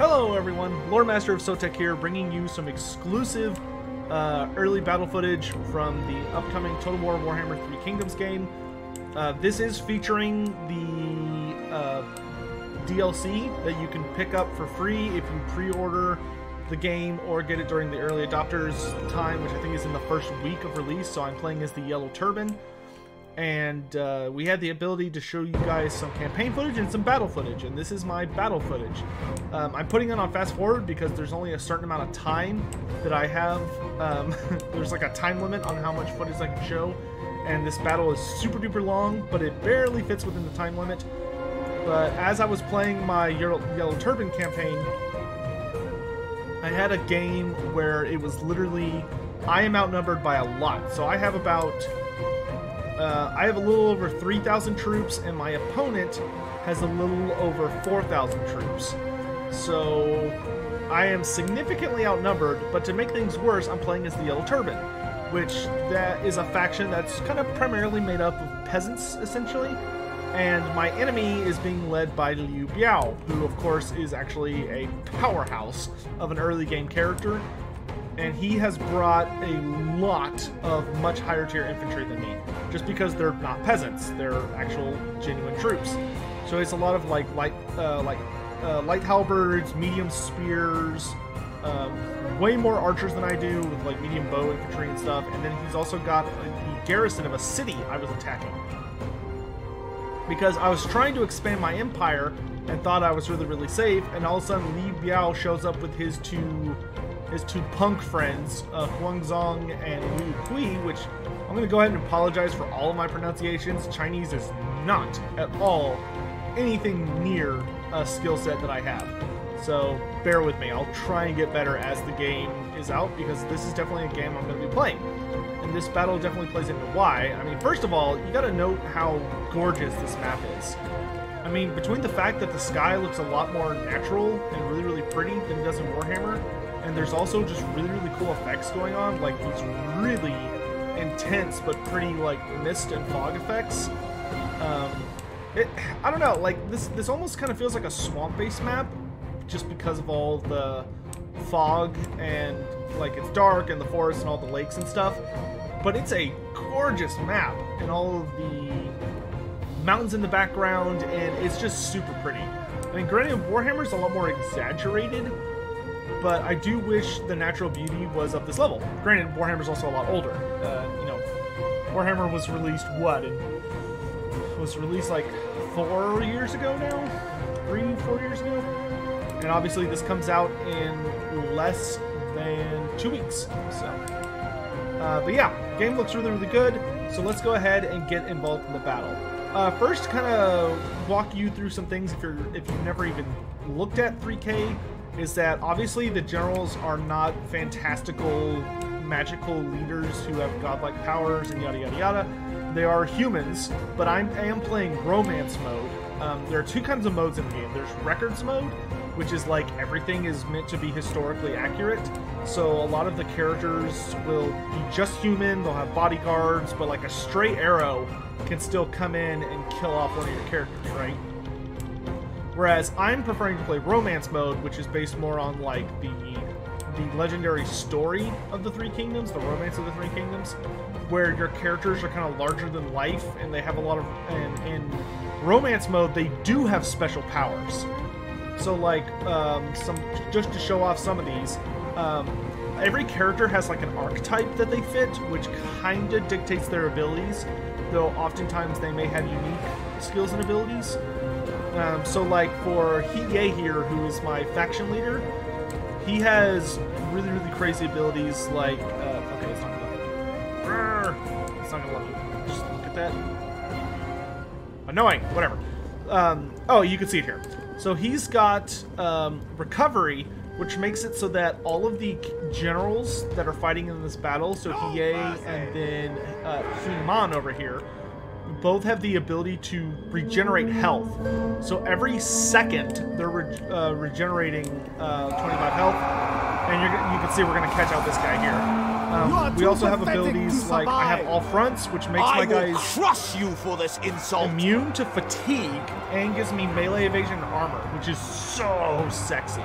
Hello, everyone. Loremaster of Sotek here, bringing you some exclusive uh, early battle footage from the upcoming Total War Warhammer 3 Kingdoms game. Uh, this is featuring the uh, DLC that you can pick up for free if you pre-order the game or get it during the early adopters time, which I think is in the first week of release. So I'm playing as the Yellow Turban and uh, we had the ability to show you guys some campaign footage and some battle footage, and this is my battle footage. Um, I'm putting it on fast forward because there's only a certain amount of time that I have. Um, there's like a time limit on how much footage I can show, and this battle is super duper long, but it barely fits within the time limit. But as I was playing my Yellow, Yellow Turban campaign, I had a game where it was literally I am outnumbered by a lot. So I have about uh, I have a little over 3,000 troops, and my opponent has a little over 4,000 troops. So I am significantly outnumbered, but to make things worse, I'm playing as the Yellow Turban, which that is a faction that's kind of primarily made up of peasants, essentially. And my enemy is being led by Liu Biao, who of course is actually a powerhouse of an early game character and he has brought a lot of much higher tier infantry than me, just because they're not peasants; they're actual genuine troops. So it's a lot of like light, uh, like uh, light halberds, medium spears, um, way more archers than I do with like medium bow infantry and stuff. And then he's also got the garrison of a city I was attacking because I was trying to expand my empire and thought I was really really safe, and all of a sudden Liu Biao shows up with his two his two punk friends, uh, Huang Zong and Liu Kui, which I'm going to go ahead and apologize for all of my pronunciations. Chinese is not at all anything near a skill set that I have. So bear with me. I'll try and get better as the game is out because this is definitely a game I'm going to be playing. And this battle definitely plays into why. I mean, first of all, you got to note how gorgeous this map is. I mean, between the fact that the sky looks a lot more natural and really, really pretty than it does in Warhammer, and there's also just really really cool effects going on like these really intense but pretty like mist and fog effects. Um, it, I don't know like this this almost kind of feels like a swamp based map just because of all the fog and like it's dark and the forest and all the lakes and stuff. But it's a gorgeous map and all of the mountains in the background and it's just super pretty. I mean granted Warhammer's a lot more exaggerated but I do wish the natural beauty was of this level. Granted, Warhammer's also a lot older. Uh, you know, Warhammer was released what? And was released like four years ago now, three, four years ago, and obviously this comes out in less than two weeks. So, uh, but yeah, game looks really, really good. So let's go ahead and get involved in the battle. Uh, first, kind of walk you through some things if you're if you've never even looked at 3K is that obviously the generals are not fantastical, magical leaders who have godlike powers and yada yada yada. They are humans, but I'm, I am playing romance mode. Um, there are two kinds of modes in the game. There's records mode, which is like everything is meant to be historically accurate. So a lot of the characters will be just human, they'll have bodyguards, but like a stray arrow can still come in and kill off one of your characters, right? Whereas I'm preferring to play romance mode, which is based more on like the the legendary story of the Three Kingdoms, the romance of the Three Kingdoms, where your characters are kind of larger than life and they have a lot of and in romance mode they do have special powers. So like um, some just to show off some of these, um, every character has like an archetype that they fit, which kind of dictates their abilities. Though oftentimes they may have unique skills and abilities. Um, so, like for Hiye here, who is my faction leader, he has really, really crazy abilities. Like, uh, okay, it's not gonna, it's not gonna let me just look at that. Annoying. Whatever. Um, oh, you can see it here. So he's got um, recovery, which makes it so that all of the generals that are fighting in this battle, so Hiye and then uh, over here, both have the ability to regenerate health. So every second, they're re uh, regenerating uh, 25 health. And you can see we're going to catch out this guy here. Um, we also have abilities like I have all fronts, which makes I my guys crush you for this insult. immune to fatigue and gives me melee evasion and armor, which is so sexy.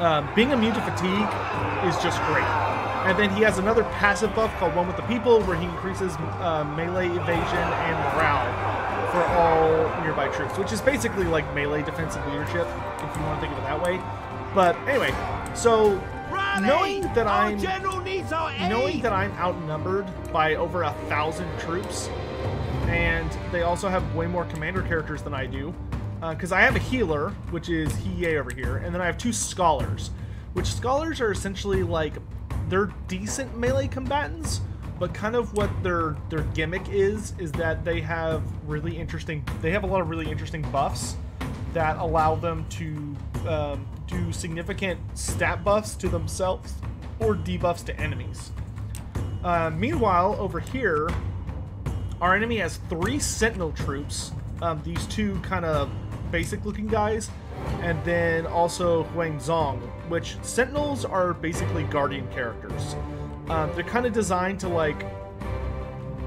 uh, being immune to fatigue is just great. And then he has another passive buff called One with the People, where he increases uh, melee evasion and morale for all nearby troops, which is basically like melee defensive leadership, if you want to think of it that way. But anyway, so knowing that I'm general needs our aid. knowing that I'm outnumbered by over a thousand troops, and they also have way more commander characters than I do, because I have a healer, which is Hiei over here, and then I have two scholars, which scholars are essentially like they're decent melee combatants, but kind of what their their gimmick is is that they have really interesting they have a lot of really interesting buffs that allow them to um, do significant stat buffs to themselves or debuffs to enemies. Uh, meanwhile, over here, our enemy has three Sentinel troops. Um, these two kind of basic-looking guys, and then also Huang Zong, which Sentinels are basically Guardian characters. Um, they're kind of designed to like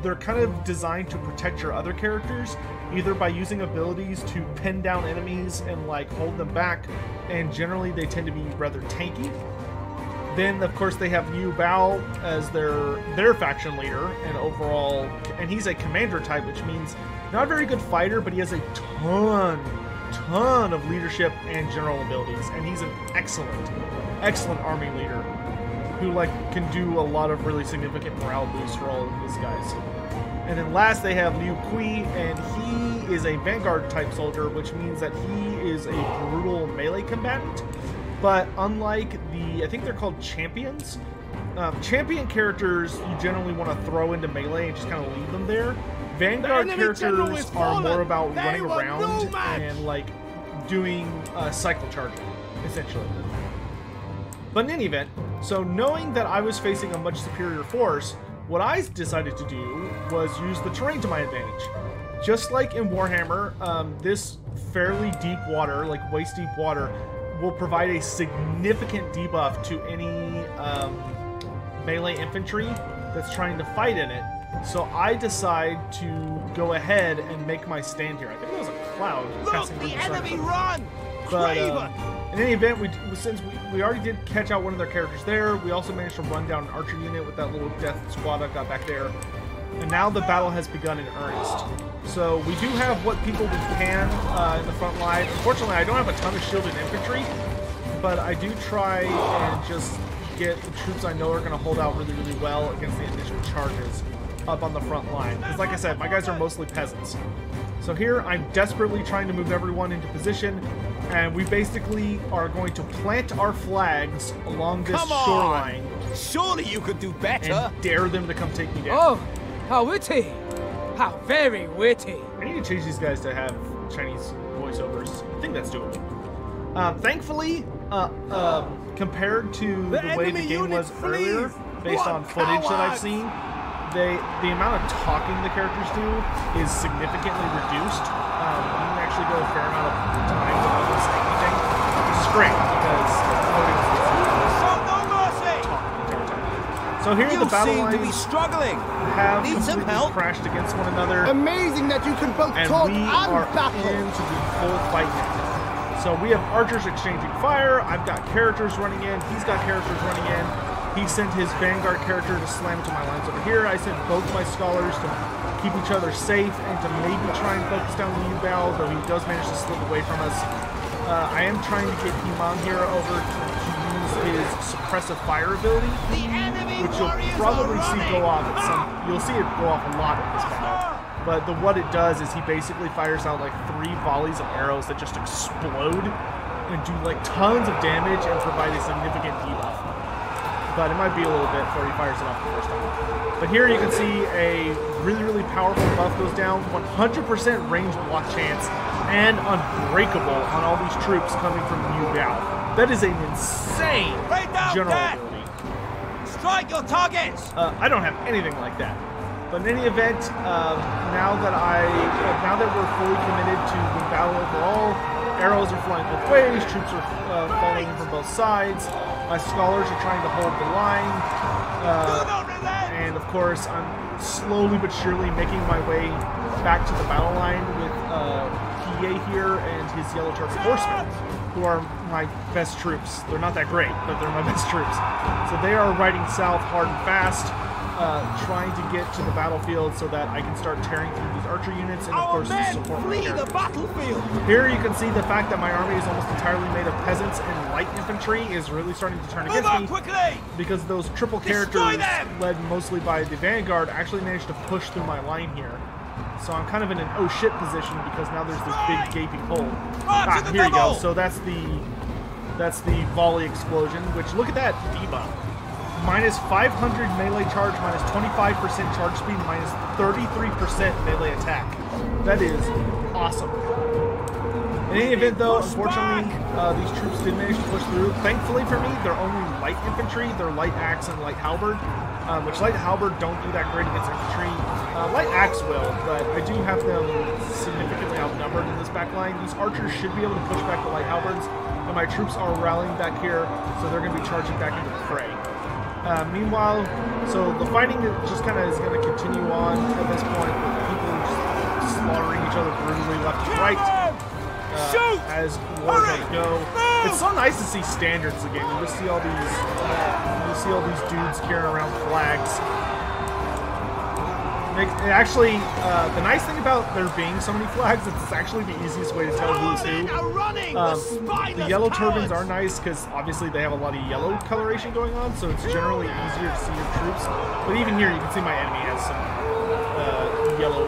they're kind of designed to protect your other characters, either by using abilities to pin down enemies and like hold them back, and generally they tend to be rather tanky. Then of course they have Liu Biao as their their faction leader and overall, and he's a commander type, which means not a very good fighter, but he has a ton, ton of leadership and general abilities, and he's an excellent, excellent army leader who like can do a lot of really significant morale boosts for all of these guys. And then last they have Liu Kui, and he is a Vanguard type soldier, which means that he is a brutal melee combatant. But unlike the, I think they're called champions. Um, champion characters you generally want to throw into melee and just kind of leave them there. Vanguard characters are more about They running around and like doing uh, cycle charging, essentially. But in any event, so knowing that I was facing a much superior force, what I decided to do was use the terrain to my advantage. Just like in Warhammer, um, this fairly deep water, like waist deep water, will provide a significant debuff to any um, melee infantry that's trying to fight in it. So I decide to go ahead and make my stand here. I think it was a cloud Look, the enemy run! But um, in any event, we since we, we already did catch out one of their characters there, we also managed to run down an archer unit with that little death squad I've got back there. And now the battle has begun in earnest. So we do have what people we can uh, in the front line. Unfortunately, I don't have a ton of shielded infantry, but I do try and just get the troops I know are going to hold out really, really well against the initial charges up on the front line. Because like I said, my guys are mostly peasants. So here, I'm desperately trying to move everyone into position, and we basically are going to plant our flags along this Come on! shoreline Surely you could do better. and dare them to come take me down. Oh, how witty! How very witty! I need to change these guys to have Chinese voiceovers. I think that's doable. Uh, thankfully, uh, uh, compared to the, The way the game was unit earlier, based What on footage that I've seen, they the amount of talking the characters do is significantly reduced. Um, you can actually go a fair amount of time without them saying anything, which is great because nobody wants to listen to Show no mercy! talk the entire time. So here You the battle seem to be lines struggling. have Need some help? crashed against one another Amazing that you can both and talk we and are battle. into the full fight now. So we have archers exchanging fire. I've got characters running in. He's got characters running in. He sent his vanguard character to slam into my lines over here. I sent both my scholars to keep each other safe and to maybe try and focus down Liu Biao, though he does manage to slip away from us. Uh, I am trying to get Iman here over to, to use his suppressive fire ability, The enemy which you'll probably see go off at some. You'll see it go off a lot at this battle. But the, what it does is he basically fires out like three volleys of arrows that just explode and do like tons of damage and provide a significant debuff. But it might be a little bit before he fires it off the first time. But here you can see a really, really powerful buff goes down, 100% range block chance, and unbreakable on all these troops coming from Yu Bao. That is an insane general that! ability. Strike your targets! Uh, I don't have anything like that. But in any event, um, now that I, uh, now that we're fully committed to the battle overall, arrows are flying both ways, troops are uh, falling from both sides. My scholars are trying to hold the line, uh, and of course, I'm slowly but surely making my way back to the battle line with uh, Hiei here and his yellow turban horsemen. who are my best troops. They're not that great, but they're my best troops. So they are riding south hard and fast, uh, trying to get to the battlefield so that I can start tearing through these archer units and of Our course men support flee the battlefield. Here you can see the fact that my army is almost entirely made of peasants and light infantry is really starting to turn Move against me quickly. because those triple characters led mostly by the vanguard actually managed to push through my line here. So I'm kind of in an oh shit position because now there's this big gaping hole. Ah, the here you go. So that's the that's the volley explosion. Which look at that debuff. Minus 500 melee charge, minus 25% charge speed, minus 33% melee attack. That is awesome. In any event, though, unfortunately, uh, these troops did manage to push through. Thankfully for me, they're only light infantry. They're light axe and light halberd, um, which light halberd don't do that great against infantry. Uh, light axe will, but I do have them significantly outnumbered in this back line. These archers should be able to push back the light halberds, and my troops are rallying back here, so they're going to be charging back into the fray. Uh, meanwhile, so the fighting just kind of is going to continue on at this point, with people just slaughtering each other brutally left and right uh, Shoot! as war Hurry! go. It's so nice to see standards again. You just see all these, uh, you see all these dudes carrying around flags. It actually, uh, the nice thing about there being so many flags is it's actually the easiest way to tell who's who. Um, the the yellow turbans are nice because obviously they have a lot of yellow coloration going on, so it's generally easier to see your troops. But even here, you can see my enemy has some uh, yellow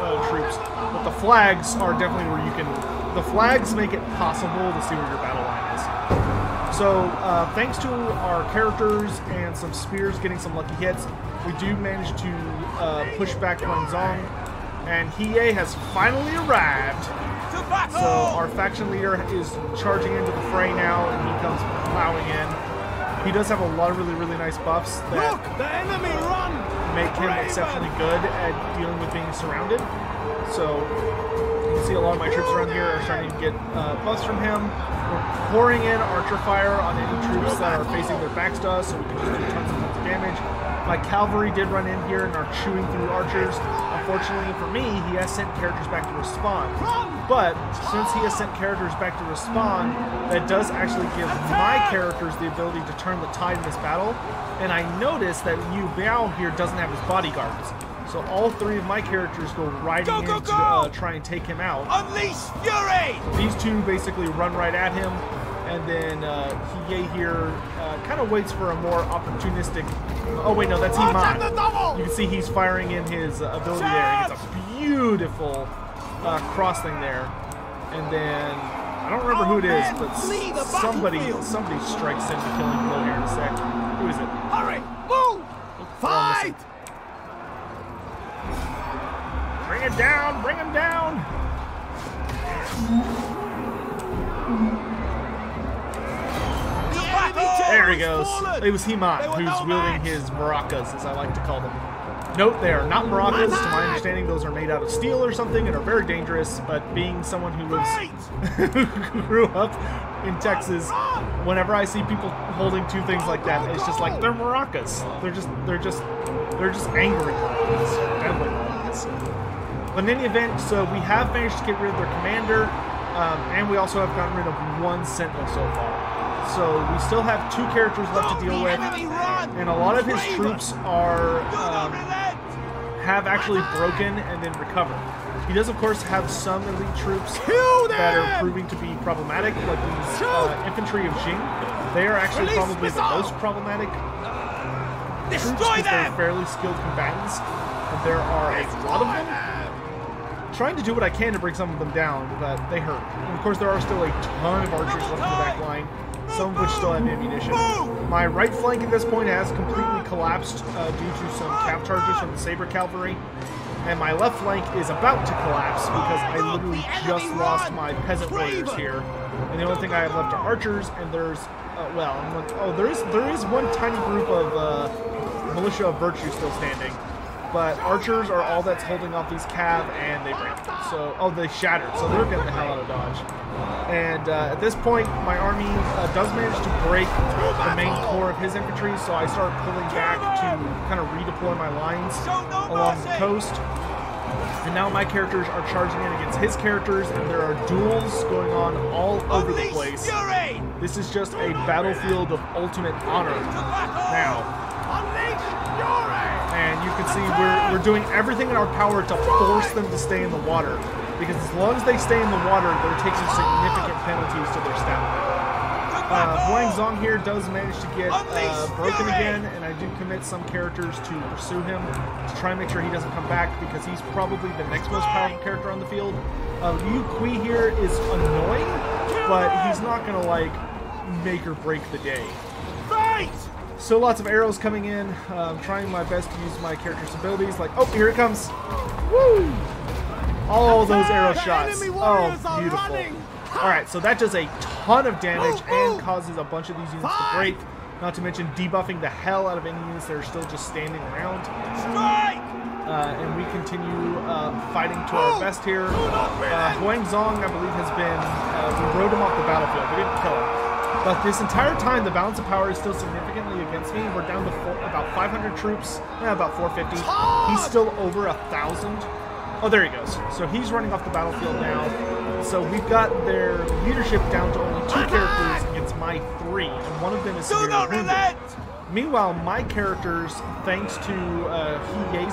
uh, troops. But the flags are definitely where you can. The flags make it possible to see where your battle line is. So, uh, thanks to our characters and some spears getting some lucky hits, we do manage to uh, push back Huang Zong, and Hiei has finally arrived. So our faction leader is charging into the fray now, and he comes plowing in. He does have a lot of really, really nice buffs that Look, the enemy run. make him exceptionally good at dealing with being surrounded. So you can see a lot of my troops around here are starting to get uh, buffs from him. We're pouring in archer fire on any troops that are facing their backs to us, so we can just do tons and tons of damage. My cavalry did run in here and are chewing through archers. Unfortunately for me, he has sent characters back to respawn. But since he has sent characters back to respawn, that does actually give my characters the ability to turn the tide in this battle. And I noticed that Yu Biao here doesn't have his bodyguards. So all three of my characters go riding Go, in go, to go! uh, try and take him out. Unleash fury. These two basically run right at him, and then uh, Hiei here uh, kind of waits for a more opportunistic. Oh wait, no, that's March at the Iman. You can see he's firing in his uh, ability there. It's a beautiful uh, cross thing there, and then I don't remember who it is, but somebody somebody strikes into killing blow here in a sec. Who is it? All right, Move. Fight. Bring it down! Bring him down! There he goes. It was Heman who's wielding his maracas, as I like to call them. Note they are not maracas. To my understanding, those are made out of steel or something and are very dangerous. But being someone who lives, who grew up in Texas, whenever I see people holding two things like that, it's just like they're maracas. They're just, they're just, they're just angry maracas, deadly maracas. But in any event, so we have managed to get rid of their commander, um, and we also have gotten rid of one sentinel so far. So we still have two characters left to deal with, and a lot of his troops are um, have actually broken and then recovered. He does, of course, have some elite troops that are proving to be problematic, like these Shoot! uh, infantry of Jing. They are actually probably the most problematic troops because they're fairly skilled combatants. And there are a lot of them. trying to do what I can to bring some of them down, but they hurt. And of course, there are still a ton of archers left in the back line, some of which still have ammunition. My right flank at this point has completely collapsed uh, due to some cap charges from the Saber Cavalry, and my left flank is about to collapse because I literally just lost my peasant warriors here, and the only thing I have left are archers, and there's, uh, well, I'm like- oh, there is there is one tiny group of uh, militia of virtue still standing. But archers are all that's holding off these cav, and they break. So, oh, they shattered. So they're getting the hell out of dodge. And uh, at this point, my army uh, does manage to break the main core of his infantry. So I start pulling back to kind of redeploy my lines along the coast. And now my characters are charging in against his characters, and there are duels going on all over the place. This is just a battlefield of ultimate honor now. You can see we're, we're doing everything in our power to force them to stay in the water. Because as long as they stay in the water, they're taking significant penalties to their stamina. Uh, Huang Zong here does manage to get uh, broken again, and I do commit some characters to pursue him to try and make sure he doesn't come back because he's probably the next most powerful character on the field. Uh, Liu Kui here is annoying, but he's not going to like make or break the day. Fight! So lots of arrows coming in. Uh, I'm trying my best to use my character's abilities. Like, oh, here it comes. Woo! All those arrow shots. Oh, beautiful. All right, so that does a ton of damage and causes a bunch of these units to break. Not to mention debuffing the hell out of any units that are still just standing around. Strike! Uh, and we continue uh, fighting to our best here. Uh. Huang Zong, I believe, has been. Uh, we rode him off the battlefield. We didn't kill him. But this entire time, the balance of power is still significantly against me. We're down to four, about 500 troops, eh, about 450. He's still over a thousand. Oh, there he goes. So he's running off the battlefield now. So we've got their leadership down to only two characters against my three, and one of them is severely wounded. relent! Meanwhile, my characters, thanks to uh,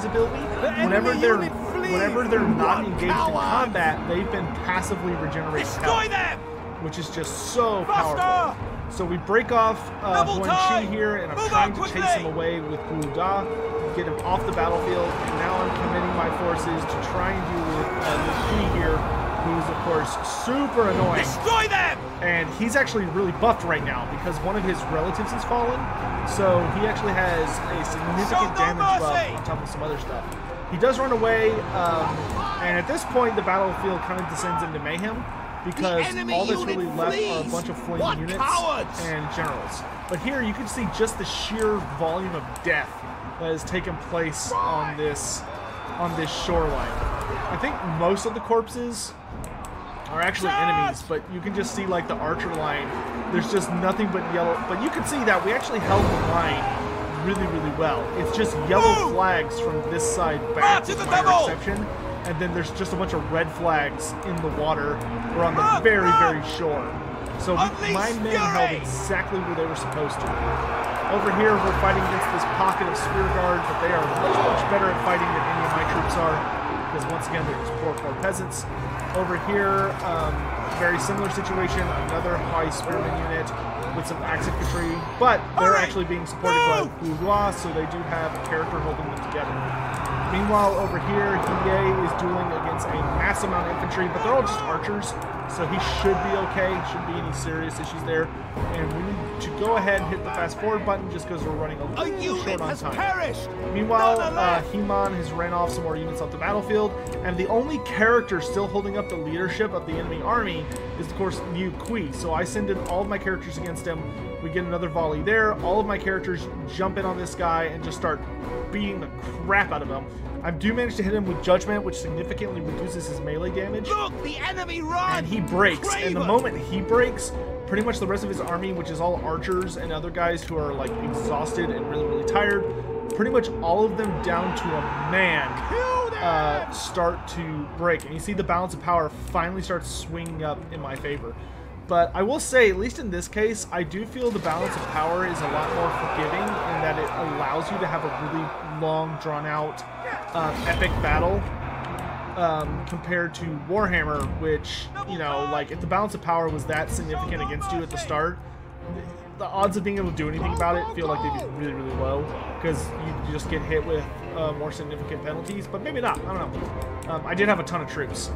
ability, whenever they're whenever they're not engaged in combat, they've been passively regenerating Destroy them! Which is just so Faster! powerful. So we break off uh, Huan! Chi here, and I'm Move trying to chase him away with Wu Da, get him off the battlefield, and now I'm committing my forces to try and deal with uh, Lu Qi here, who's of course super annoying. Destroy them! And he's actually really buffed right now because one of his relatives has fallen. So he actually has a significant damage buff on top of some other stuff. He does run away, um, and at this point the battlefield kind of descends into mayhem because all that's really left are a bunch of flaming What units cowards! and generals. But here you can see just the sheer volume of death that has taken place on this on this shoreline. I think most of the corpses are actually enemies, but you can just see like the archer line. There's just nothing but yellow. But you can see that we actually held the line really, really well. It's just yellow Move! flags from this side back, with to the my devil! reception, and then there's just a bunch of red flags in the water. We're on the very, very shore. So my men held exactly where they were supposed to. Over here, we're fighting against this pocket of spear guard, but they are much, much better at fighting than any of my troops are, because once again, they're just poor, poor peasants. Over here, um, very similar situation, another high spearman unit with some axe infantry, but they're Hurry! actually being supported by Bourgeois, so they do have a character holding them together. Meanwhile, over here, Hiei is dueling against a mass amount of infantry, but they're all just archers, so he should be okay. Shouldn't be any serious issues there. And we need to go ahead and hit the fast forward button just because we're running a A little unit short on time. perished! Meanwhile, uh! He-Man has ran off some more units off the battlefield, and the only character still holding up the leadership of the enemy army is, of course, Liu Kui. So I send in all of my characters against him. We get another volley there. All of my characters jump in on this guy and just start beating the crap out of him. I do manage to hit him with Judgment, which significantly reduces his melee damage Look, the enemy run! and he breaks. And the moment he breaks, pretty much the rest of his army, which is all archers and other guys who are like exhausted and really, really tired, pretty much all of them down to a man uh, start to break. And you see the balance of power finally starts swinging up in my favor. But I will say, at least in this case, I do feel the balance of power is a lot more forgiving in that it allows you to have a really long, drawn out, uh, epic battle um, compared to Warhammer, which, you know, like if the balance of power was that significant against you at the start, the odds of being able to do anything about it feel like they'd be really, really low because you just get hit with uh, more significant penalties, but maybe not. I don't know. Um, I did have a ton of troops.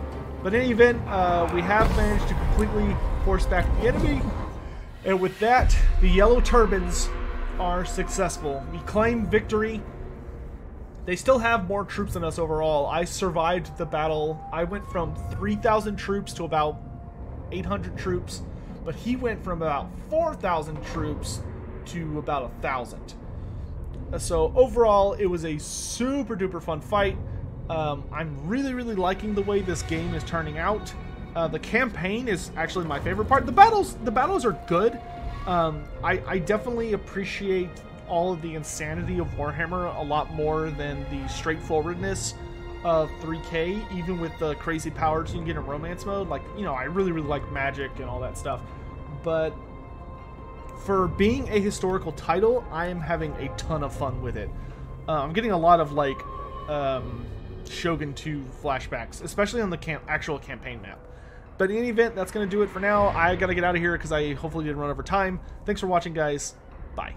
But in any event, uh, we have managed to completely force back the enemy. And with that, the yellow turbans are successful. We claim victory. They still have more troops than us overall. I survived the battle. I went from 3,000 troops to about 800 troops, but he went from about 4,000 troops to about a 1,000. Uh, So overall, it was a super duper fun fight. Um, I'm really, really liking the way this game is turning out. Uh, the campaign is actually my favorite part. The battles, the battles are good. Um, I, I definitely appreciate all of the insanity of Warhammer a lot more than the straightforwardness of 3K, even with the crazy powers you can get in romance mode. Like, you know, I really, really like magic and all that stuff. But for being a historical title, I am having a ton of fun with it. Uh, I'm getting a lot of, like, um, Shogun 2 flashbacks, especially on the camp- actual campaign map. But in any event, that's going to do it for now. I got to get out of here because I hopefully didn't run over time. Thanks for watching, guys. Bye.